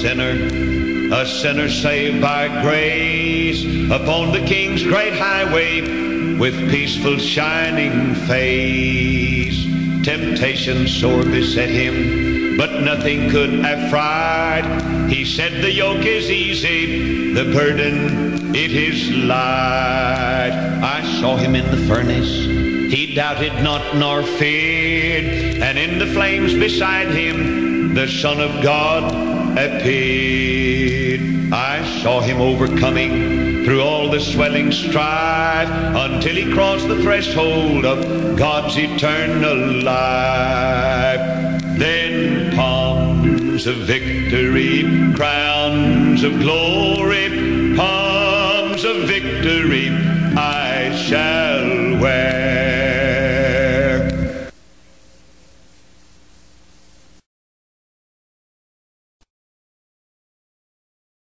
sinner a sinner saved by grace upon the King's great highway with peaceful shining face. Temptation sore beset him, but nothing could affright. He said the yoke is easy, the burden it is light. I saw him in the furnace, he doubted not nor feared, and in the flames beside him the Son of God appeared. I saw him overcoming through all the swelling strife until he crossed the threshold of God's eternal life. Then palms of victory, crowns of glory, palms of victory,